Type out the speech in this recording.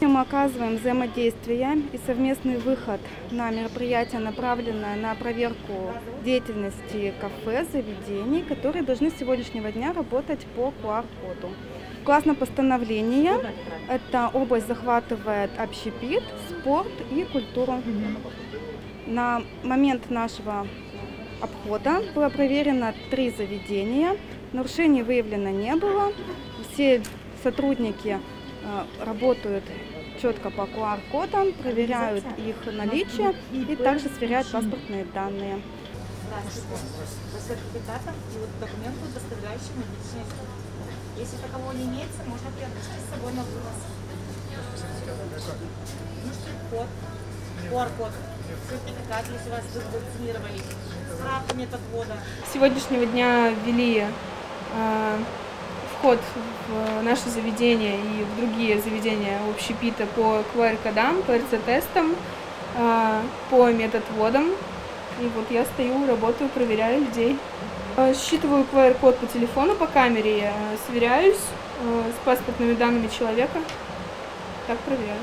Мы оказываем взаимодействие и совместный выход на мероприятие, направленное на проверку деятельности кафе, заведений, которые должны с сегодняшнего дня работать по QR-коду. Классно постановление. Эта область захватывает общепит, спорт и культуру. На момент нашего обхода было проверено три заведения. Нарушений выявлено не было. Все сотрудники э, работают четко по QR-кодам, проверяют их наличие и также сверяют паспортные данные. И вот. Если такового не имеется, можно приобрести с собой на вынос. Ну, штрих-код, QR-код, сертификат, если вас вакцинировали, справка метод ввода. С сегодняшнего дня ввели э, вход в наше заведение и в другие заведения общепита по QR-кодам, по РЦ-тестам, э, по методводам. И вот я стою, работаю, проверяю людей. Э, Считываю QR-код по телефону, по камере, э, сверяюсь э, с паспортными данными человека. Так проверяю.